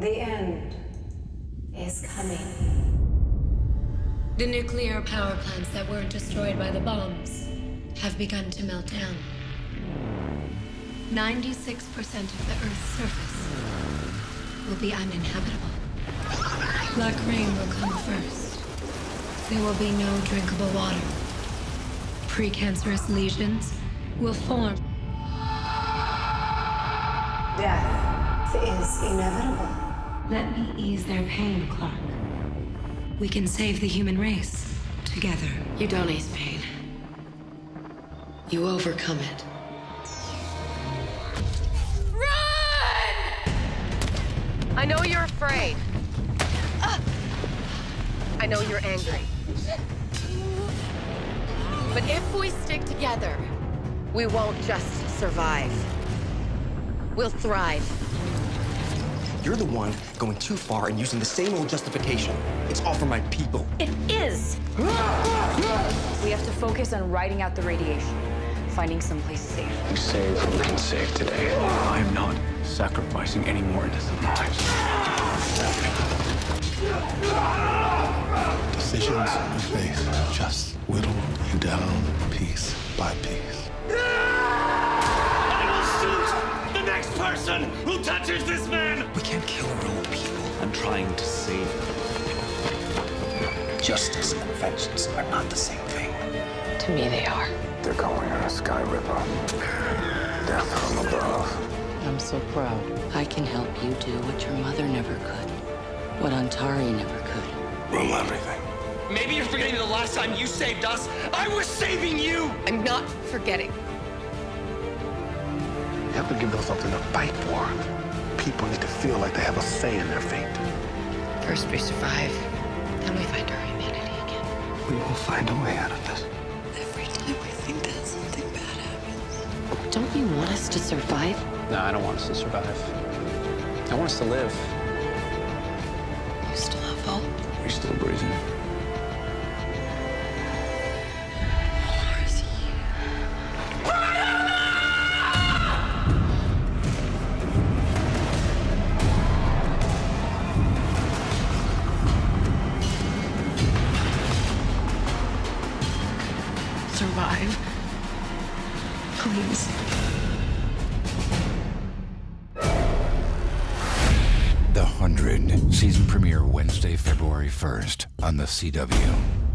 The end is coming. The nuclear power plants that weren't destroyed by the bombs have begun to melt down. 96% of the Earth's surface will be uninhabitable. Black rain will come first. There will be no drinkable water. Precancerous lesions will form. Death is inevitable. Let me ease their pain, Clarke. We can save the human race together. You don't ease pain. You overcome it. Run! I know you're afraid. I know you're angry. But if we stick together, we won't just survive. We'll thrive. You're the one going too far and using the same old justification. It's all for my people. It is! We have to focus on riding out the radiation, finding someplace safe. You save who we can save today. I am not sacrificing any more innocent lives. Decisions you face just whittle you down piece by piece. Trying to save them. Justice and vengeance are not the same thing. To me, they are. They're calling her a sky ripper. Death from above. I'm so proud. I can help you do what your mother never could. What Ontari never could. Rule everything. Maybe you're forgetting the last time you saved us, I was saving you! I'm not forgetting. You have to give them something to fight for. People need to feel like they have a say in their fate. First we survive, then we find our humanity again. We will find a way out of this. Every time I think that something bad happens. Don't you want us to survive? No, I don't want us to survive. I want us to live. You still have hope? We're still breathing. Survive. Please. The Hundred, season premiere Wednesday, February 1st on The CW.